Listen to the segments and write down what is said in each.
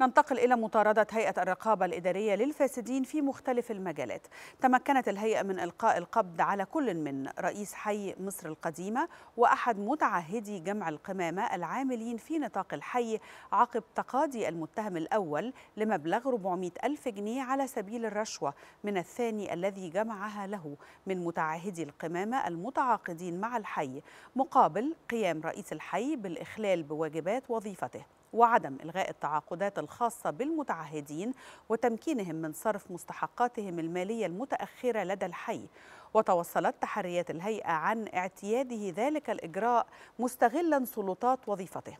ننتقل إلى مطاردة هيئة الرقابة الإدارية للفاسدين في مختلف المجالات. تمكنت الهيئة من إلقاء القبض على كل من رئيس حي مصر القديمة وأحد متعهدي جمع القمامة العاملين في نطاق الحي عقب تقاضي المتهم الأول لمبلغ 400 ألف جنيه على سبيل الرشوة من الثاني الذي جمعها له من متعهدي القمامة المتعاقدين مع الحي مقابل قيام رئيس الحي بالإخلال بواجبات وظيفته. وعدم إلغاء التعاقدات الخاصة بالمتعهدين وتمكينهم من صرف مستحقاتهم المالية المتأخرة لدى الحي. وتوصلت تحريات الهيئة عن اعتياده ذلك الإجراء مستغلا سلطات وظيفته.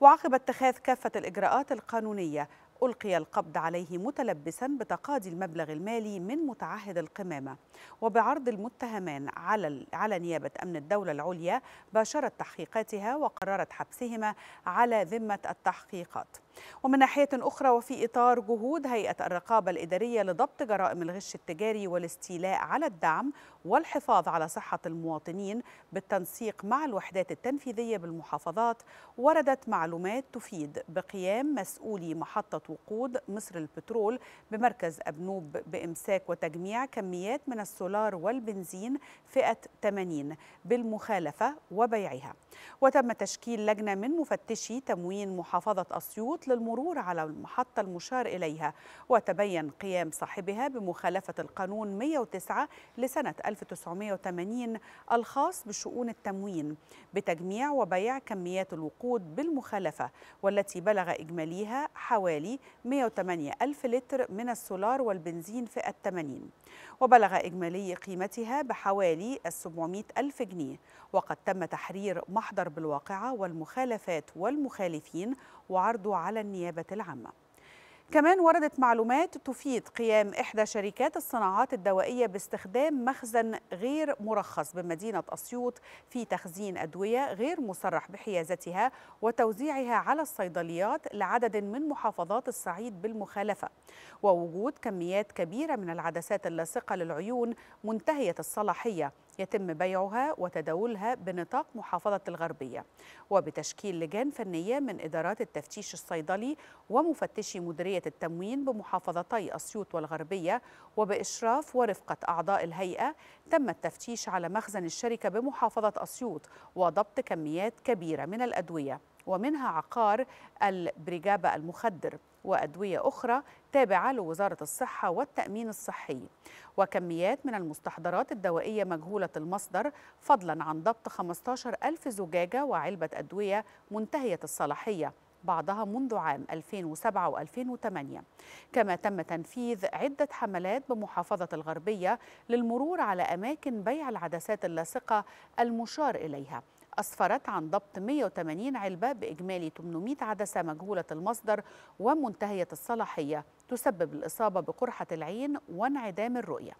وعقب اتخاذ كافة الإجراءات القانونية ألقي القبض عليه متلبسا بتقاضي المبلغ المالي من متعهد القمامة. وبعرض المتهمان على على نيابة أمن الدولة العليا باشرت تحقيقاتها وقررت حبسهما على ذمة التحقيقات. ومن ناحية أخرى وفي إطار جهود هيئة الرقابة الإدارية لضبط جرائم الغش التجاري والاستيلاء على الدعم والحفاظ على صحة المواطنين بالتنسيق مع الوحدات التنفيذية بالمحافظات وردت معلومات تفيد بقيام مسؤولي محطة وقود مصر البترول بمركز أبنوب بإمساك وتجميع كميات من السولار والبنزين فئة 80 بالمخالفة وبيعها. وتم تشكيل لجنة من مفتشي تموين محافظة أسيوط للمرور على المحطة المشار إليها وتبين قيام صاحبها بمخالفة القانون 109 لسنة 1980 الخاص بشؤون التموين بتجميع وبيع كميات الوقود بالمخالفة والتي بلغ إجماليها حوالي 108 ألف لتر من السولار والبنزين فئة 80 وبلغ إجمالي قيمتها بحوالي 700 ألف جنيه وقد تم تحرير محضر بالواقعة والمخالفات والمخالفين وعرضه على النيابة العامة. كمان وردت معلومات تفيد قيام إحدى شركات الصناعات الدوائية باستخدام مخزن غير مرخص بمدينة أسيوط في تخزين أدوية غير مصرح بحيازتها وتوزيعها على الصيدليات لعدد من محافظات الصعيد بالمخالفة. ووجود كميات كبيرة من العدسات اللاصقة للعيون منتهية الصلاحية. يتم بيعها وتداولها بنطاق محافظة الغربية وبتشكيل لجان فنية من إدارات التفتيش الصيدلي ومفتشي مديرية التموين بمحافظتي أسيوط والغربية وبإشراف ورفقة أعضاء الهيئة تم التفتيش على مخزن الشركة بمحافظة أسيوط وضبط كميات كبيرة من الأدوية ومنها عقار البريجابة المخدر. وأدوية أخرى تابعة لوزارة الصحة والتأمين الصحي. وكميات من المستحضرات الدوائية مجهولة المصدر فضلا عن ضبط 15 ألف زجاجة وعلبة أدوية منتهية الصلاحية بعضها منذ عام 2007 و2008 كما تم تنفيذ عدة حملات بمحافظة الغربية للمرور على أماكن بيع العدسات اللاصقة المشار إليها. أسفرت عن ضبط 180 علبة بإجمالي 800 عدسة مجهولة المصدر ومنتهية الصلاحية تسبب الإصابة بقرحة العين وانعدام الرؤية.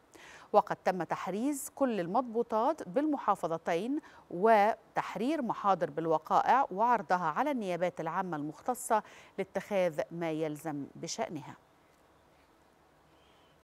وقد تم تحريز كل المضبوطات بالمحافظتين وتحرير محاضر بالوقائع وعرضها على النيابات العامة المختصة لاتخاذ ما يلزم بشأنها.